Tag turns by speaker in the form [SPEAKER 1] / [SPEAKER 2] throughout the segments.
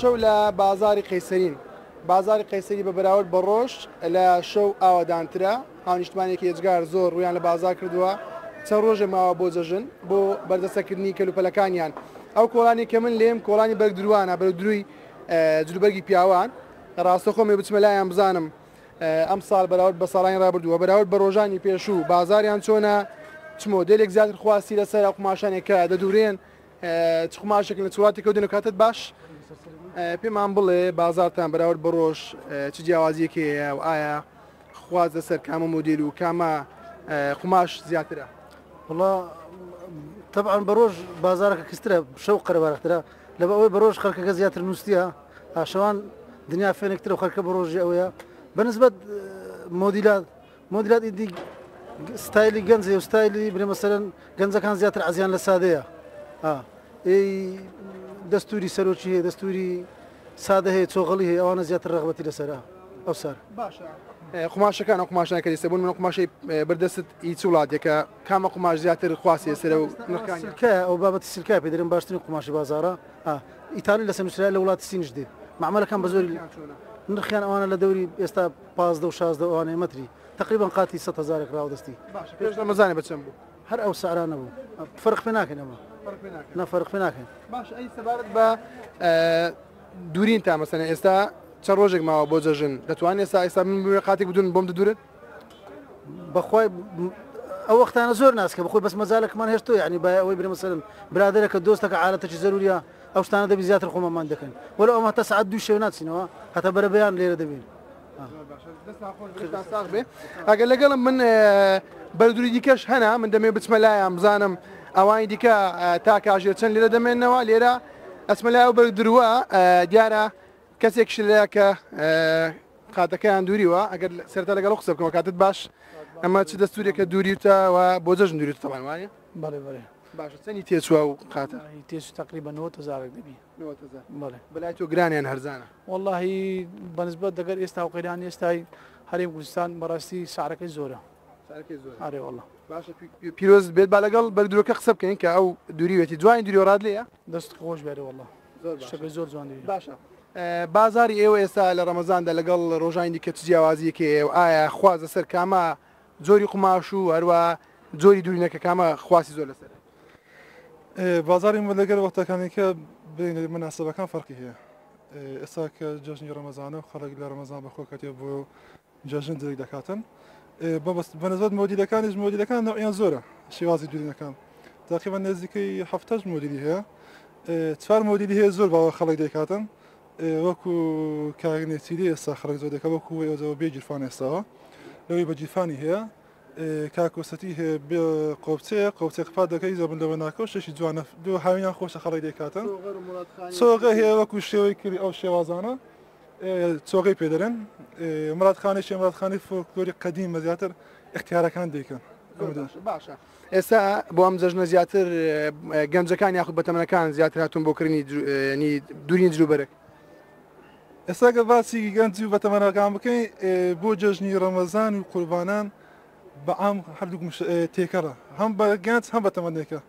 [SPEAKER 1] شەو لە بازاری قەیسەرین بازاری قەیسەری بە بەراورد بە ڕۆژ لە شەو ئاوادانترا هاونیشتمانێکی ئێجگار زۆر ڕویان لە بازار کردووە چەند ڕۆژێ ماوە بۆ جەژن بۆ بەردەسەکردنی کەلوپەلەکانیان ئەو کۆڵانی کە من لێم کۆڵانی بەردروانە بەردروی جلوبەرگی پیاوان ڕاستەخۆمی بچمە لایان بزانم ئەم ساڵ بەراورد بە ساڵانی رابرردووە بەراورد بە ڕۆژانی پێشوو بازاریان چۆنە چ مۆدلێک زیاتر خواستی لەسەر قماشانێکە دەدورێن چ قماشێک لە چواتی کەوتن و کاتت باش پێمان بڵێ بازارتان بەراورد بە ڕۆژ چ جیاوازیەکی هەیە و ئایا
[SPEAKER 2] خوازە سەر کامە مدیل و کامە قماش زیاترە وڵا تەعاان بە ڕۆژ بازارەکە کسترە شەو قەرەبارەخترا لە ئەوەی بە ڕۆژ خەرکەکە زیاتر نووسە ئاشەوان دنیا فێنێکترە و خەرکە بە ڕۆژی ئەوەیە بەنسبەت مۆدیلات مۆدیلات ئیدی ستایلی گەنجی و ستایلی برێمەسەرن گەنجەکان زیاتر ئازیان لە سادەیە دەستوری سەرۆکی هەیە دەستوری سادە هەیە چۆغڵی هەیە ئەوانە زیاتر ڕغبەتی لەسرە ئەو سەر اه، قماشەکان
[SPEAKER 1] ئەو قماشانەکە لەسەبوون من قماشی اه، بردەست هیچ وڵاتێکە کامە قماش زیاتر خواستێ سەر و
[SPEAKER 2] نرخەکە ئەو بابەتی سلکای پێ دەرم باشترین قماشی بازارە ئیتالی اه، لە سەرنووسرا لە وڵاتی سینش دێ معمەلەکان بە زۆری نرخیان ئەوانە لە دەوری ئێستا پازدە و شازدە ئەوانەیە متری تقریبا قاتی 100 هزارێک ڕاو دەستی پێش لە مەزانێ بچەم بوو هەر ئەو سارانە فرق پێ ما نەفرق ناکەین باش ئەی سەبارەت بە
[SPEAKER 1] دوورین تا مەسەن ئێستا چە ڕۆژێک ماوە بۆ جەژن دەتوانێت ئێستا ئێستا من قاتێک بدون بۆم دەدورن
[SPEAKER 2] بەخوای ئەو وەختانە زۆر ناسکە بخۆی بەس مەزالەکمان هێشتۆ ینی باە ئەوەی برمەسەرم برادێکە دۆستەکە عاەتەی زەروریە ئەو شتانە دەبی زیاتر خۆمەمان دەکەن وەرە ئەمە تا سعات دوو شێو ناچینەوە هەتا بەرە بەیان لێرە دەبین ئەگەر لەگەڵم من بەردوری دیکەش هەنا من دەمێ بچمە لایە بزانم
[SPEAKER 1] ئەوانی دیکە تا کاژێر چەند لێرە دەمێنەوە لێرە ئەسمەلای بەر درووە دیارە کەسێک شلەیە کە قاتەکەیان دووریوە ئەگەر سەرتا لەگەڵ قسە بکەوە کاتت باش ئەمە چ دەستورێکە دووریتەوە بۆ جەژن دووریت تەوانوانە بەڵێ بڵێ
[SPEAKER 2] باشە چەندی تێچوە و قاتە تێچ تقریبا 90زارێک دەبی بەلای تۆ گرانیان هەرزانە وەڵی بەنسبەت دەگەر ئێستا و قەیران ئێستای هەرێم گوستان بەڕاستی سارەکەی زۆرە ئارێ وڵە
[SPEAKER 1] باشە پیرۆز بێت با لەگەڵ بەردرۆکە قسە بکەین کە ئەو دووریوێتی دوای دوریۆڕاد لێە
[SPEAKER 2] دەست خۆش بێرە وڵە زۆر جوان باشە
[SPEAKER 1] بازاری ئێوە ئێستا لە ڕەمەزاندا لەگەڵ ڕۆژانی کە جیاوازیەکە ئێوە ئایا خوازە سەر کامە زۆری قماش و هەروە زۆری دوورینەکە کامە خواسی زۆر لەسەر
[SPEAKER 3] بازاری من لەگەر وەختەکانێکە مناسبەکان فەرقی هەیە ئێستا کە جژنی ڕەمەزانە و خەڵک لە ڕەمەزان بەخۆ کاتێ بۆ جژن جێک دەکاتن بەنزبت مدیلەکانیش مدیلەکان نەوەیان زۆرە شێوازی دوورینەکان تاقیبان نزیکەی هەفتەش مدیلی هەیە چوار مدیلی هەیە زۆر باوە خەڵک دەکاتن وەکو کاگنێتیری ئێستا خەڵک زۆر دەکە وەکو ئەوەوە بێگیرفان ئێستاوە لەوەی بەجیفانی هەیە کاکۆسەتی هەیە بێ قوپچەیە قوپچێ قپا دەکەی زەبن لەوە ناکە شەشی جوانە دو هاویان خۆشە خەڵک دەکاتن سۆغە هەیە وەکو شێوەی کردی ئەو شێوازانە چۆقی پێدەرن مراتخانە شێمراتخانی فۆکتۆری قەدیم زیاتر اختیارەکان دیکەن باشە ئێستا بۆ ئەم جەژنە
[SPEAKER 1] زیاتر گەنجەکان یاخود بەتەمەنەکان زیاتر هاتون بۆکردنی دوورین جلوبەرێک
[SPEAKER 3] ئێستا گە باسی گەنجی و بەتەمەنەکان بکەین بۆ جەژنی ڕەمەزان و قوربانان بە ئام هەردوو تێکەڕە هەم بە گەنج هەم بەتەمەندێکە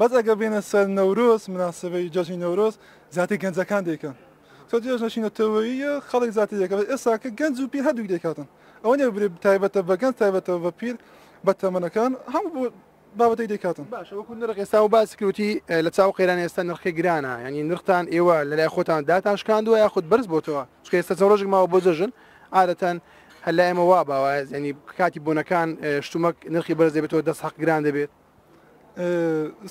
[SPEAKER 3] بەس ئەگە بێنە سەر نەورۆز مناسبەی جەژنی نەورۆز زیاتر گەنجەکان دیکەن تۆ درێژ نشینەتەوەیە خەڵک زیاتر دەکەوێت ئێساکە گەنج و پیر هەردووی دەکاتن ئەوە نێ برێ تایبەتە بە گەنج تایبەتەوە بە پیر بە تەمەنەکان هەموو بابەتی دەکاتن باشوەکو
[SPEAKER 1] نرخ ئێستا و باسکروتی لە چاو قێران ئێستا نرخی گرانە ینی نرختان ئێوە لەلای خۆتان داتان شکاندووە یاخود بەرز بۆتەوە چکە ئێستا چڕۆژێک ماوە بۆ جەژن عادەتەن هەلا ئێمە وا باوە
[SPEAKER 3] ینی کاتی بۆنەکان شتومەک نرخی بەرز دەبێتەوە دەست حق گران دەبێت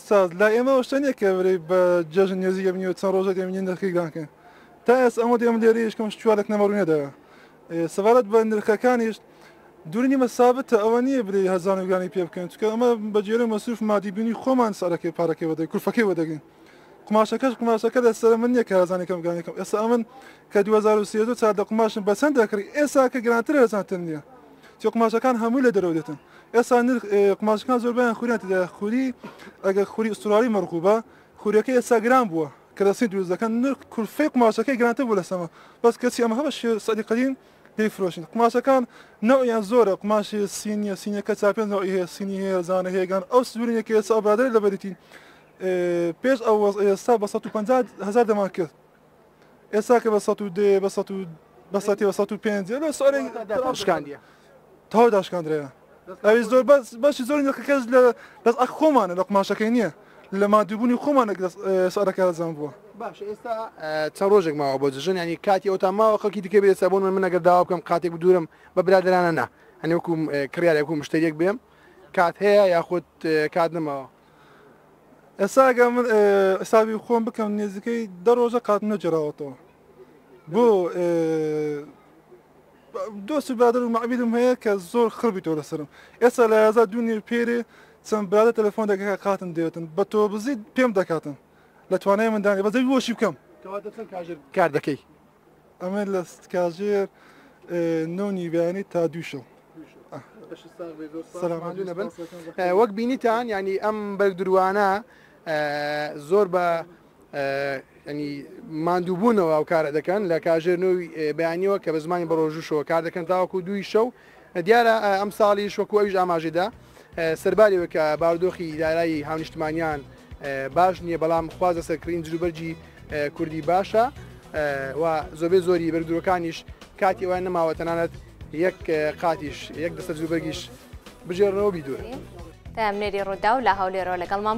[SPEAKER 3] ساز لا ئێمە شتێنێک کە بە جەژن نێزی بنیەوە چەند ڕۆژە دەمێنین نرخی گرانکە تا ئەس ئەمە دێم لێریش کەم شوارێک نەمەڕونێدا سەوارەت بە نرخەکانیش دوورنی مەسابتە ئەوە نییە برێ هەزان وگانی پێ بکەن چکە ئەمە بەجێرە مەسوف مادیبینی خۆمان سارەکەی پارەکەی بەدەی کورفەکەی بەدەگەن قماشەکەش قماشەکە لە سەر من نیە کارزانەکەم گانەکەم ئێستا ئەمن کە 2023 چاردە قماشن بەسەند دەکری ئێسا کە گرانتر هەزانتر نییە چ قماشەکان هەموو لە دەرەوە دێتن ئێستا قماشەکان زۆربیان خوریان خوری ئەگە خوری ئوسترالی مەرخوبە خوریەکە ئێستا گران بووە کەدەسی دووزەکەن نرخ کورفی نه گرانتە بوو لەسەمە بەس بوده ئەمە هەبە کسی قەدیم دەیفرۆشین قماشەکان نەوەیان زۆرە قماشی سینیە سینەکە زوره هەیە سینی ئێستا برادری لە هزار دەمان کرد ئێستا کە بە 100 بە و زۆر بەشی زۆر لە بەس اخومانه لە مادوبوونی خۆمان سارەکە زان بووە باش ئێستا چە ڕۆژێک ماوە
[SPEAKER 1] بۆ جژن ینی کاتی ئەو تا ماوە خەکی دیکە بێت سابۆن من منەگەرداوا بکەم کاتێک دوورم بە برادرانە نا هەنێوەکو کڕیارێک و مشتێک بێم کات هەیە یاخود کات نمەوە
[SPEAKER 3] ئێساگە من ئەساوی خۆم بکەم نێزەکەی دە ڕۆژە کات نەجێراوەتەوە بۆ دۆست برادر و معبیدم هەیە کە زۆر خڕبی تۆ لەسرم ئێستا لە یازا دونیر پێرێ چەند برادە تەلفۆن دەکە قاتن دێتن بە تۆ بزیت پێم دەکاتن لە توانای مندانی بەزەوی وەشی بکەم کار دەکەی ئەمە لە کاژێر نۆنی بیانی تا دووشە. وەک بینیتان ینی ئەم بەردروانە
[SPEAKER 1] زۆر بە ینی مادووبوونەوە و کارە دەکەن لە کاژێرنەوەی بەیانیەوە کە بە زمانی بە ڕۆژوشەوە کار دەکەن تاوەکو دوی شەو دیارە ئەم ساڵی شوەکوۆویش ئاماژیدا سەربارەوە کە باودۆخی دارایی هاونیشتمانیان باش نییە بەڵام خوازە سەرکردین جروبەرجی کوردی باشە و زۆبێ زۆری بردوەکانیش کاتی وای نەماوە تەنانەت یەک قاتیش یەک دەسەر جوبەرگیش بژێڕەوە بیدوێ. تا ئەمێری ڕوودا و لە هاولێرەوە لەگەڵمان